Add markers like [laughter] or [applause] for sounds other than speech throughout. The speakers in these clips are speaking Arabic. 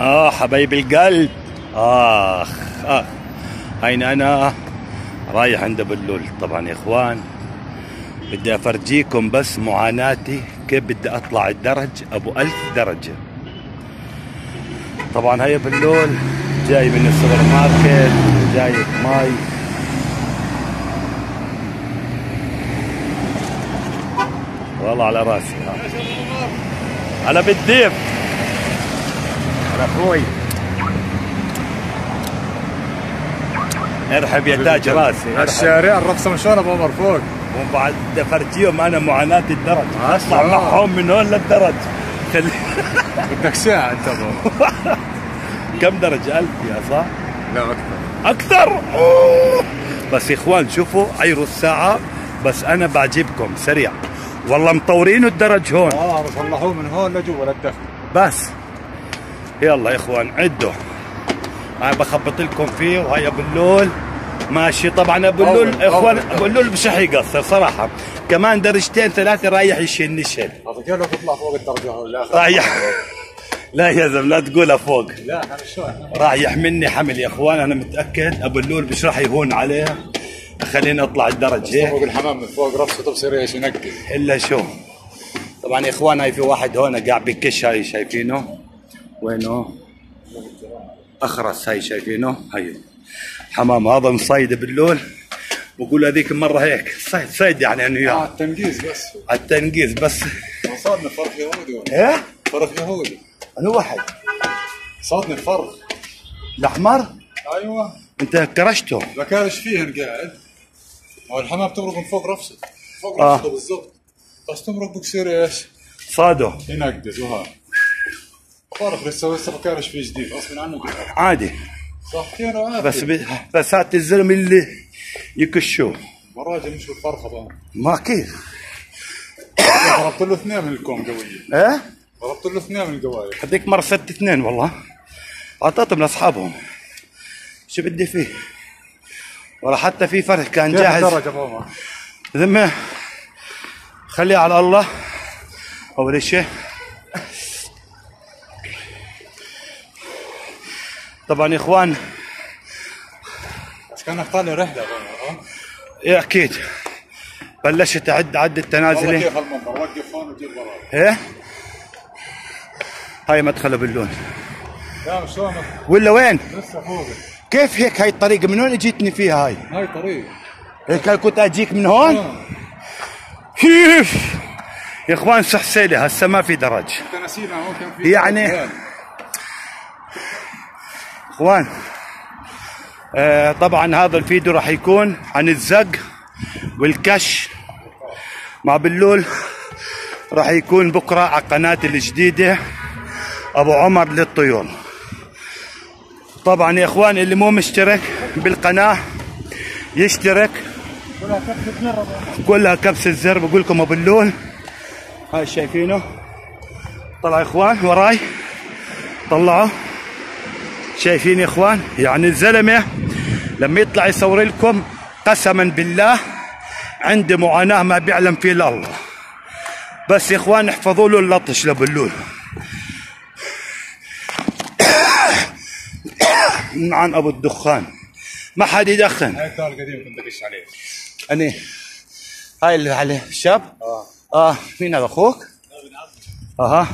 آه حبايب القلب. آخ آخ. هين أنا رايح عند بلول طبعا يا إخوان بدي أفرجيكم بس معاناتي كيف بدي أطلع الدرج أبو ألف درجة. طبعا هيا بلول جاي من السوبر ماركت جايب ماي والله على راسي ها. على بالديف أخوي. أرحب يا تاج راسي الشارع الرقصة شلون أبو عمر فوق؟ وبعد افرجيهم أنا معاناة الدرج. أطلع. معهم من هون للدرج. بدك ساعة أنت أبو. [laughs] كم درجة ألف يا صح؟ لا أكثر. أكثر؟ أوه. بس يا إخوان شوفوا عيروا الساعة بس أنا بعجبكم سريع. والله مطورين الدرج هون. آه صلحوه من هون لجوا للدخل بس. يلا يا إخوان عدوا. أنا بخبط لكم فيه وهي أبو اللول. ماشي. طبعا أبو اللول إخوان. أبو اللول مش رح يقصر صراحة. كمان درجتين ثلاثة رايح يشيل نشل. أعطيك لو تطلع فوق لا رايح. لا يا زلمة لا تقولها فوق. لا راح يحملني حمل يا إخوان أنا متأكد. أبو اللول مش راح يهون عليه. خليني أطلع الدرج هيك فوق الحمام من فوق رفسه بصير إيش؟ ينقل إلا شو؟ طبعا يا إخوان هاي في واحد هون قاعد بكش هاي شايفينه؟ وينه أخرس هاي شايفينه هاي. حمام هذا مصيد باللول بقول هذيك المره هيك. صيد صيد يعني أنه آه يا التنقيز بس. على التنقيز بس. صادني فرخ يهودي إيه؟ فرخ يهودي. أنا واحد. صادني فرخ. الأحمر؟ أيوه. أنت كرشته. بكارش فيهن قاعد. هو الحمام تمرق من فوق رفسه. فوق آه. رفسه بالضبط. بس تمرق بصير إيش؟ صاده. ينقز وهاي لسه لسه بكارش فيه جديد غصب عنه. عادي. صحتين وعافية بس ب... بس هات الزلمه اللي يكشوه مراجع مش بالفرخه بقى ما كيف؟ ضربت له اثنين من الكوم قوية. إيه ضربت له اثنين من القوايع هذيك مرة ست اثنين والله. أعطيتهم لأصحابهم. شو بدي فيه؟ ولا حتى في فرق كان جاهز. درجة عمر؟ ذمة خليه على الله. أول شيء. طبعا يا إخوان. بس كانك طالع رحله؟ إيه أكيد. بلشت اعد عد التنازلي كيف المنظر وقف هون وجيب وراه. إيه؟ هاي مدخله باللون. لا مش شلون؟ ولا وين؟ لسه فوق. كيف هيك هاي الطريقة؟ من وين اجيتني فيها هاي؟ هاي طريق. هيك كنت أجيك من هون. كيف؟ يا إخوان سحسيلي هسه ما في درج انت نسينا هون كان في يعني- إخوان. آه طبعا هذا الفيديو راح يكون عن الزق والكش. مع بلول راح يكون بكرة على قناتي الجديدة أبو عمر للطيور. طبعا يا إخوان اللي مو مشترك بالقناة يشترك. كلها كبسة زر بقول لكم أبو اللول. هاي شايفينه؟ طلع يا إخوان وراي. طلعوا شايفين يا إخوان؟ يعني الزلمة لما يطلع يصور لكم قسما بالله عنده معاناة ما بيعلم فيه إلا الله. بس يا إخوان احفظوا له اللطش لبلول [coughs] عن أبو الدخان؟ ما حد يدخن. هاي الدار القديم كنت دقش عليه أني. هاي اللي عليه الشاب؟ آه. آه. مين هذا أخوك؟ أها.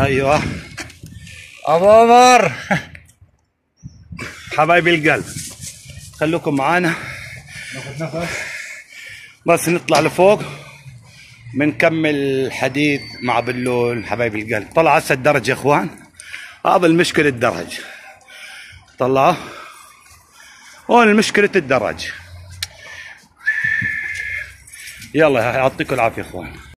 أيوه. أبو عمر. حبايبي القلب خلوكم معانا. نفس. بس نطلع لفوق بنكمل الحديث مع بلول حبايبي القلب. طلع هسه الدرج يا إخوان. هذا المشكلة الدرج. طلعوا هون المشكلة الدرج. يلا يعطيكم العافية إخوان.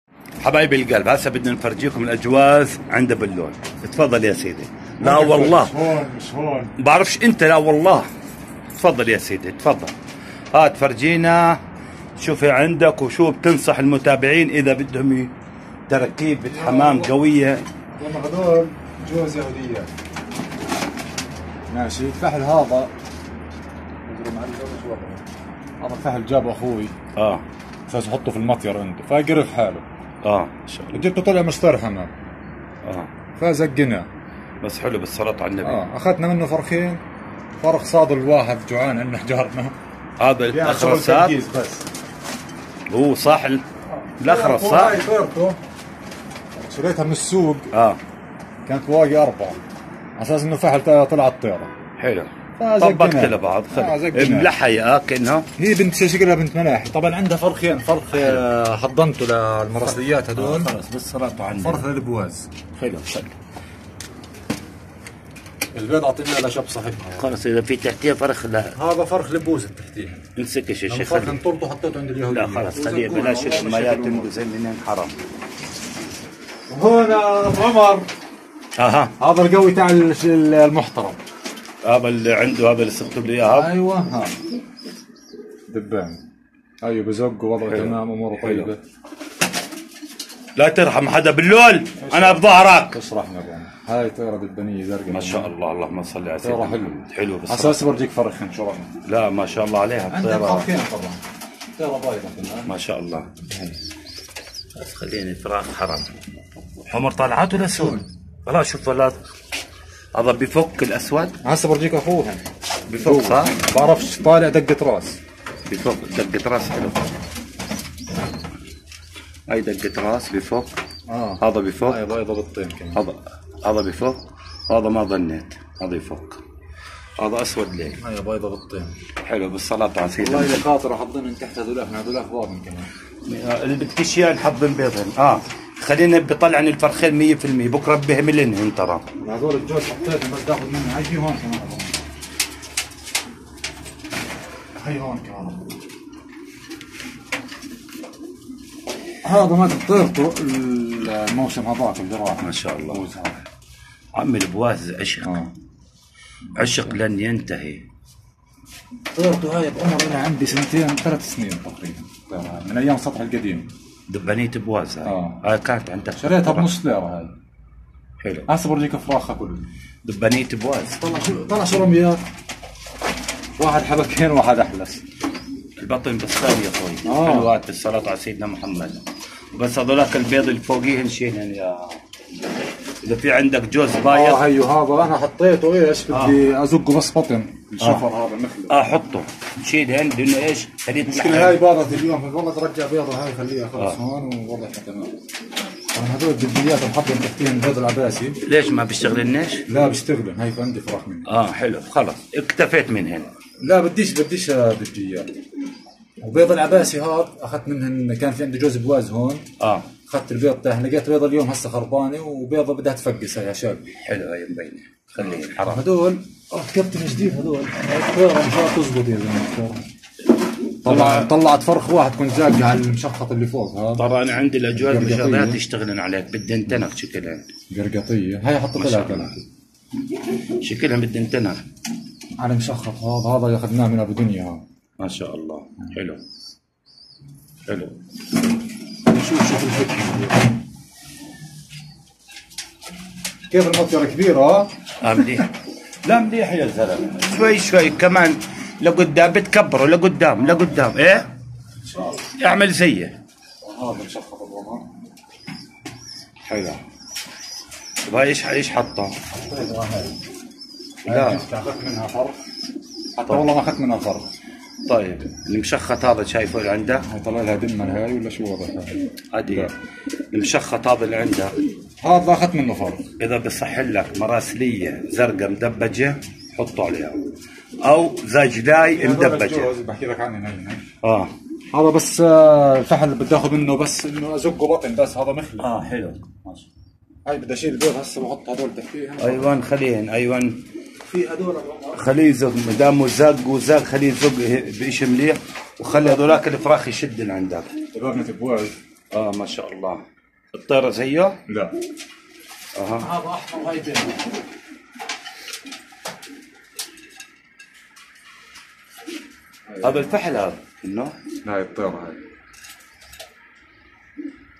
حبايبي القلب هسه بدنا نفرجيكم الأجواز عند بلول تفضل يا سيدي. لا والله مش هون مش هون بعرفش أنت لا والله. تفضل يا سيدي تفضل. هات فرجينا شوفي عندك وشو بتنصح المتابعين إذا بدهم تركيبة حمام قوية. والله هذول جوز يهوديات ماشي. الفحل هذا. هذا الفحل جاب أخوي؟ آه. أساس احطه في المطير عنده. فقرف حاله. آه. ما شاء الله جبته طلع مسترحمة آه فزقنا بس حلو بالصلاة على النبي. آه أخذنا منه فرخين. فرخ صاد الواحد جوعان عندنا جارنا. هذا الأخرس بس. هو صح ال- الأخرس صح؟ شريتها من السوق. آه. كانت بواقي أربعة. على أساس إنه فحل طلعت طيرة حلو. طبقت لبعض آه، زقنا. ملحية آه كأنها. هي بنت شكلها بنت ملاحي. طبعا عندها فرخين فرخ آه، حضنته للمرصديات هدول. خلص بالصلاة على النبي فرخ للبواز. حلو حلو البيض اعطيناه لشب صاحبها. خلص إذا في تحتيه فرخ لا. هذا فرخ لبوز تحتيه امسكش يا شيخ فرخ. انطرته حطيته عند اليهودية. لا خلاص خليه بلاش المايات تنقز منين حرام. ابو عمر. أها. هذا القوي تاع ال- المحترم. هذا اللي عنده هذا اللي سقط لي إياه. أيوه ها. دبان. أيوه بزق ووضعه. تمام أموره. طيبة. لا ترحم حدا باللول أنا بظهرك. ابو عمر هاي طيرة دبانية زرقاء. ما شاء الله اللهم صل على طيرة سيدنا حلوة. محمد. حلو على بس أساس برجيك فرخين شو رايك؟ لا ما شاء الله عليها. عندك الطيرة فرخين طبعا. طيرة بايظه ما شاء الله. بس خليني فراخ حرام. حمر طالعات ولا سود؟ والله شوف ولا هذا بفك الأسود. هسه برجيك اخوهم بفك صح؟ بعرفش طالع دقة راس. بفك دقة راس حلو. هاي دقة راس بفك. آه. هذا بفك. هاي بيضه بالطين كمان. هذا هذا بفك. هذا ما ظنيت. هذا يفك. هذا أسود ليه هاي بيضه بالطين. حلو بالصلاة على والله إذا خاطر من تحت هذول هذول باطن كمان. اللي بتكشيان حظ بيضهم. آه. خلينا بطلع عن الفرخين 100% بكرة بهملنهم ترى. هذول الجوز حطيتهم بس تاخذ مني في هون كمان. هاي هون كمان. هذا ما طيرته الموسم هذاك الجراح ما شاء الله. عمي البواز عشق. آه. عشق لن ينتهي. طيرته هاي بعمر أنا عندي سنتين ثلاث سنين تقريبا. من أيام السطح القديم. دبانية بواز هاي آه. آه كانت عندك شريتها بنص ليره هاي حلو. هسه برجيك فراخها كله دبانية بواز طلع شو طلع شو رميات واحد حبكين وواحد احلس البطن بصار يا أخوي آه. حلوات بالصلاة على سيدنا محمد. بس هذولاك البيض اللي فوقيهن شيلهن يا إذا في عندك جوز آه بايض هيو هذا أنا حطيته إيش بدي ازقه بس بطن. الشفر هذا مثله آه حطه. شيلهن لأنه إيش؟ خليه المشكلة هاي باضت اليوم والله ترجع بيضة هاي خليها خلص هون ووضعها تمام طبعا هذول الدبيات محضر تحتين البيض العباسي. ليش ما بيشتغلنش؟ لا بيشتغلن هاي عندي فراخ منه آه حلو خلص اكتفيت منهن لا بديش بديش دبيات وبيض العباسي هذا أخذت منهن كان في عندي جوز بواز هون. آه. اخذت البيض تاعها لقيت بيضة اليوم هسه خربانة وبيضة بدها تفقس هاي عشان حلو هاي مبينه خليه حرام. هذول آه كابتن جديد هذول الطيرة ان شاء الله تزبط يا زلمة. طلع طلعت فرخ واحد كنت زاقها على المشخط اللي فوق هذا طبعا أنا عندي الأجواء قرقطية. بالشغلات يشتغلن عليك. بدنتنك شكلها قرقطية. هاي حطيت لها كلام شكلها بدنتنك على مشخط هذا هذا أخذناه من أبو دنيا ما شاء الله. حلو. حلو. شوف شوف الفكرة كيف المطيره كبيرة؟ آه مليح. لا مليح يا زلمة. شوي شوي كمان لقدام بتكبروا لقدام لقدام إيه؟ اعمل زيه هذا مشخط الرمان حلو. طيب هاي إيش إيش حطه؟ لا. لا. أخذت منها فرق. حتى والله ما أخذت منها فرق. طيب المشخط هذا شايفه اللي عنده؟ طلع لها دم هاي ولا شو وضعها؟ عادي. المشخط هذا اللي عنده؟ هذا اخذت منه فرق إذا بصح لك مراسلية زرقاء مدبجة حطه عليها. أو زاجلاي مدبجة. بحكي لك عنه. آه. هذا بس آه، الفحل اللي بدي آخذ منه بس إنه ازقه بطن بس هذا مخلي. آه حلو. هاي بدي أشيل البيض هسه بحط هذول تحتيه أيوان خليهن أيوان. في هذول خليه يزق ما دامه زق وزق خليه يزق بشيء مليح وخلي هذولاك الفراخ يشدن عندك. شبابنا تبواز آه ما شاء الله. الطيرة زيه لا. أها. هذا أحمر هاي بيض هذا الفحل هذا إنه؟ هاي الطيرة هاي.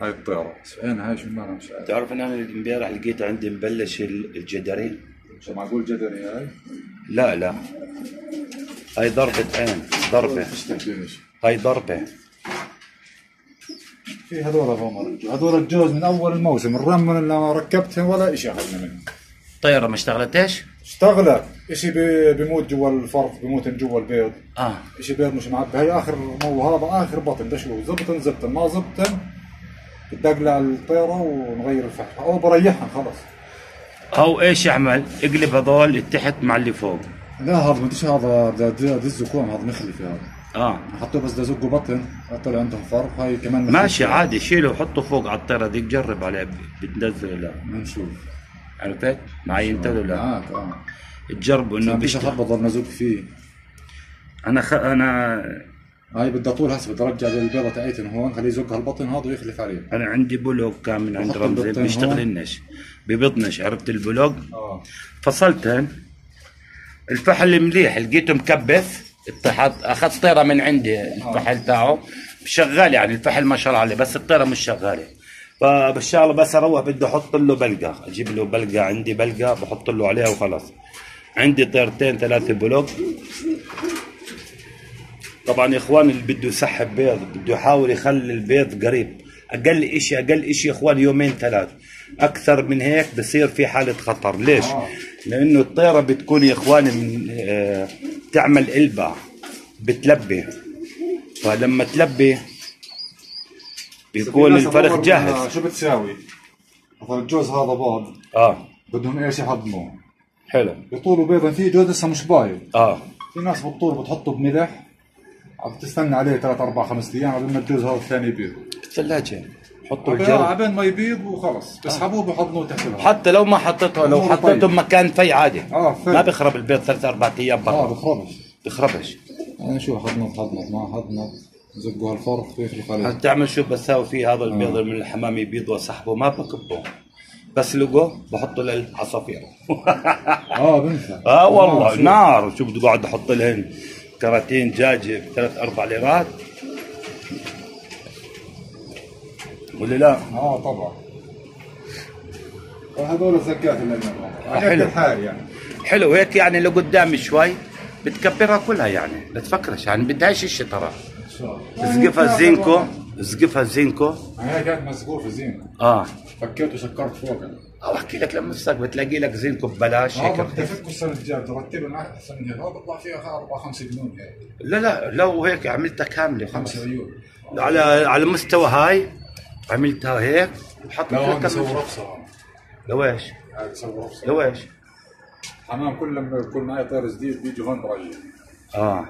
هاي الطيرة. بس هاي شو مالها مش عارف. تعرف إن أنا امبارح لقيت عندي مبلش ال- الجدري شو معقول جدري هاي لا لا. هاي ضربة عين ضربة. مش هاي ضربة. في هذول عمر. هذول الجوز من أول الموسم الرم لما ركبتهم ولا شيء أخذنا منه الطياره ما اشتغلتش؟ اشتغلت. بي- بيموت جوا الفرخ بيموت جوا البيض. آه. إشي بيض مش معبي. هي آخر مو هذا آخر بطن دشلو زبطن زبطن. ما زبطن بدقلع الطيره ونغير الفحم أو بريحها خلص أو إيش يعمل؟ اقلب هذول تحت مع اللي فوق. لا هذا ما ادريش هذا بدي كوم هذا مخلفي هذا آه. حطوه بس دزقوا بطن طلع عندهم فرق هاي كمان مخلفي. ماشي عادي شيله وحطه فوق على الطياره ديك جرب عليه بتنزل ولا لا بنشوف عرفت؟ معي انت ولا لا؟ معك آه تجربوا إنه ما فيش بيشتغل. اخبط ضل فيه. أنا خ... أنا هاي بدها طول هسه بدي أرجع البيضه تاعيتن هون خليه يزق هالبطن هذا ويخلف عليه أنا عندي بلوج كان من عند رمزي بيشتغلنش ببطنش عرفت البلوج آه. فصلتن الفحل مليح لقيته مكبث اتحط أخذت طيرة من عندي الفحل تاعه. شغال يعني الفحل ما شاء الله عليه بس الطيرة مش شغالة. فبالشغله بس أروح بدي أحط له بلقة. أجيب له بلقة عندي بلقة بحط له عليها وخلاص. عندي طيرتين ثلاثة بلوج طبعا يا إخوان اللي بده يسحب بيض بده يحاول يخلي البيض قريب. أقل إشي أقل إشي يا إخوان يومين ثلاث. أكثر من هيك بصير في حالة خطر. ليش؟ آه. لأنه الطيرة بتكون يا إخوان من آه، تعمل البع بتلبي. فلما تلبي بيكون الفرخ جاهز. شو بتساوي؟ مثلا الجوز هذا بيض آه. بدهم إيش يحضنوه حلو. بيطولوا بيضا في جوز لسه مش بايض. آه. في ناس بتطول بتحطه بملح. عم تستنى عليه 3 4 5 أيام قبل ما الجوز هذا الثاني يبيض بالثلاجه حطوا الجرد عبين ما يبيض وخلص بيسحبوه بحضنوه تحت الهواء حتى لو ما حطيته لو حطيته طيب. بمكان في عادي. آه في ما بيخرب البيض ثلاث أربع أيام آه برا بخربش. بيخربش أنا شو حضنط حضنط ما حضنط زقوا هالفرخ ويخلف عليه. تعمل شو بساوي فيه؟ هذا البيض من الحمام يبيض وسحبه ما بكبه. بس لقوه بحطه للعصافير. [laughs] آه بنفع آه والله. نار. شو بدي قاعد أحط لهن؟ كراتين دجاجه بثلاث أربع ليرات. ولا لا؟ آه طبعا. هذول اللي آه، حلو. الحال يعني. حلو هيك يعني لقدام شوي بتكبرها كلها يعني لا تفكرش. يعني بدهاش شيء ترى. إن شاء الله. زقفها زينكو. زقفها زينكو هي كانت مسقوفه زين آه. فكيت وسكرت فوقها أو أحكي لك لما تساق بتلاقي لك زينكو ببلاش هيك. بدي السنة الجاية. ترتبها أحسن من هذا بيطلع فيها 4 5 جنون هيك لا لا لو هيك عملتها كاملة خمس. خمس عيون على على مستوى هاي عملتها هيك وحطيت هون بسوي كم هون. لو إيش؟ لو إيش؟ حمام كل لما يكون معي طير جديد بيجي هون برجع آه.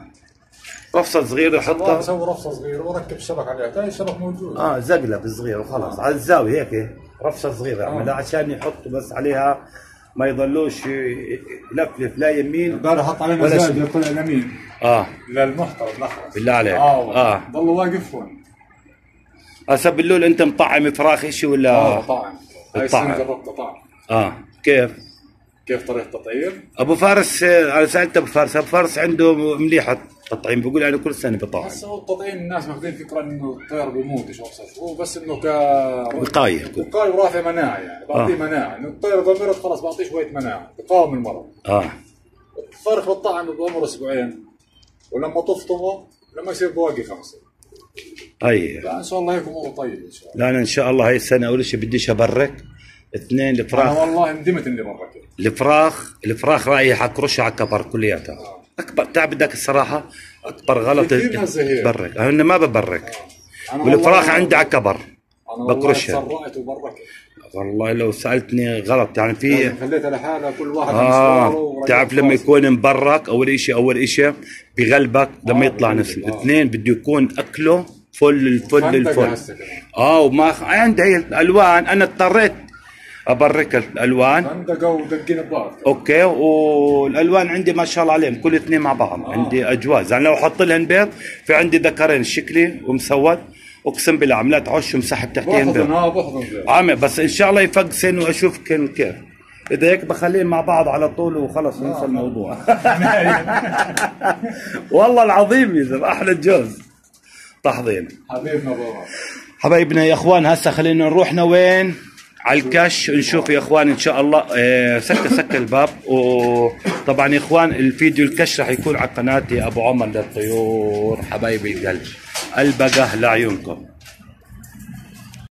رفصه صغيرة حطها. بسوي رفصه صغيرة وأركب الشبك عليها. هاي الشبك موجود. آه زقلب صغير وخلاص على الزاوية هيك رفصه صغيرة. اعملها عشان يحطوا بس عليها ما يضلوش يلفلف لا يمين امبارح حط علينا ولا زايد شيء. طلع اليمين آه. للمحترم الاحرس بالله عليك. آه. آه. ضل واقف هون. هسه باللول أنت مطعم فراخ شيء ولا؟ آه طعم. هاي. السنة طعم. آه كيف؟ كيف طريقة التطعيم؟ أبو فارس آه، أنا سالت أبو فارس. أبو فارس عنده مليحه تطعيم بيقول أنا كل سنة بطعم بس هو التطعيم الناس ماخذين فكرة إنه الطير بيموت شو ابصر هو بس إنه ك وقايه وقاية ورافع مناعة يعني. بعطيه آه. مناعة. إنه الطير إذا مرض خلاص بعطيه شوية مناعة. بقاوم المرض. آه. الفرخ بالطعم بعمره أسبوعين. ولما تفطمه لما يصير بواقي خمسه لا إن شاء الله هيك أموره طيبه إن شاء الله. لا أنا إن شاء الله هاي السنة أول شيء بديش أبرك. اثنين أنا الفراخ والله ندمت إني بركت الفراخ الفراخ رايح حكرشها على كبر كلياتها. أكبر تعب بدك الصراحة؟ أكبر غلط. تبرك أنا ما ببرك. أنا والفراخ عندي على كبر أنا والله بكرشها. وبركت. والله لو سألتني غلط يعني في يعني خليتها لحالها كل واحد آه. تعرف لما. يكون مبرك أول اشي أول إشي بغلبك لما آه، يطلع نسل آه. اثنين بده يكون أكله فل الفل الفل. آه وما عندي هي الألوان. أنا اضطريت أبرك الألوان. فندقه ودقين ببعض. أوكي والألوان عندي ما شاء الله عليهم كل اثنين مع بعض. آه. عندي أجواز. يعني لو أحط لهن بيض في عندي ذكرين شكلي ومسود أقسم بالله عملات عش ومسحب تحتيهن بحضن بيض. ها بحضن. عامل بس إن شاء الله يفقسن وأشوف كن كيف. إذا هيك بخليهم مع بعض على طول وخلص ننسى الموضوع. [laughs] والله العظيم يا زلمة أحلى الجوز. تحضين. حبيبنا بابا. حبايبنا يا إخوان هسه خلينا نروحنا وين؟ على الكش نشوف يا إخوان إن شاء الله. آه، سكر سكر الباب. وطبعا يا إخوان الفيديو الكش راح يكون على قناتي أبو عمر للطيور. حبايبي القلب. ألبقه لعيونكم